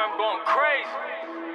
I'm going crazy.